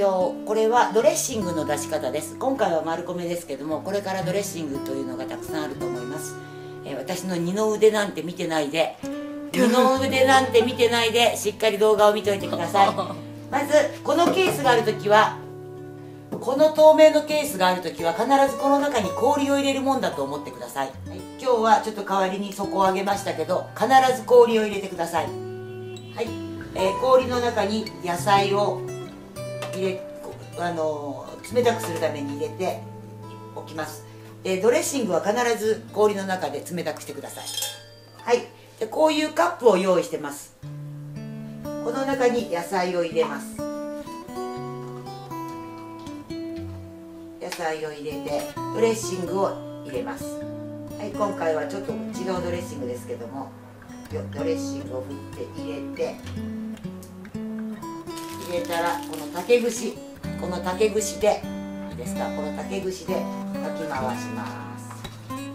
今日これはドレッシングの出し方です。今回は丸米ですけどもこれからドレッシングというのがたくさんあると思います、えー、私の二の腕なんて見てないで二の腕なんて見てないでしっかり動画を見といてください。まずこのケースがある時はこの透明のケースがある時は必ずこの中に氷を入れるもんだと思ってください、はい、今日はちょっと代わりに底を上げましたけど必ず氷を入れてください。はい、えー、氷の中に野菜を入れあの冷たくするために入れておきます。でドレッシングは必ず氷の中で冷たくしてください。はい。でこういうカップを用意してます。この中に野菜を入れます。野菜を入れてドレッシングを入れます。はい今回はちょっと違うドレッシングですけどもドレッシングを振って入れて入れたらこの竹串。この竹串で。いいですか？この竹串でかき回します。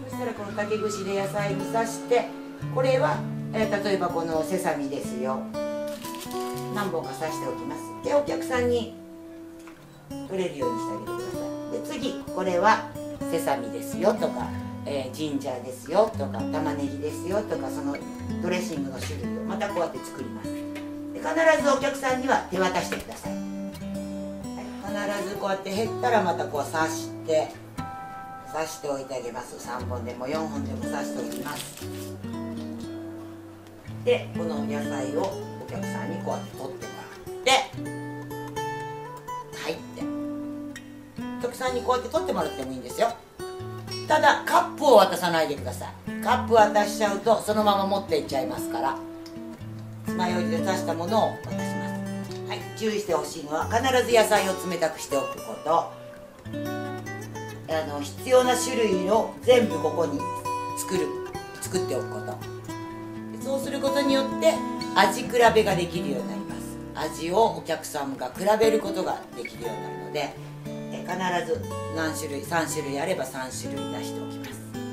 そしたらこの竹串で野菜に刺してこれは、えー、例えばこのセサミですよ。何本か刺しておきます。でお客さんに取れるようにしてあげてください。で次これはセサミですよ。とか、えー、ジンジャーですよ。とか玉ねぎですよ。とかそのドレッシングの種類をまたこうやって作ります。で必ずお客さんには手渡してくださ、い、必ずこうやって減ったらまたこう刺して刺しておいてあげます。3本でも4本でも刺しておきます。でこの野菜をお客さんにこうやって取ってもらって入って。お客さんにこうやって取ってもらってもいいんですよ。ただカップを渡さないでください。カップ渡しちゃうとそのまま持っていっちゃいますから。爪楊枝で刺したものを渡します。注意してほしいのは必ず野菜を冷たくしておくこと。あの必要な種類を全部ここに作る作っておくこと。そうすることによって味比べができるようになります。味をお客様が比べることができるようになるので必ず何種類3種類あれば3種類出しておきます。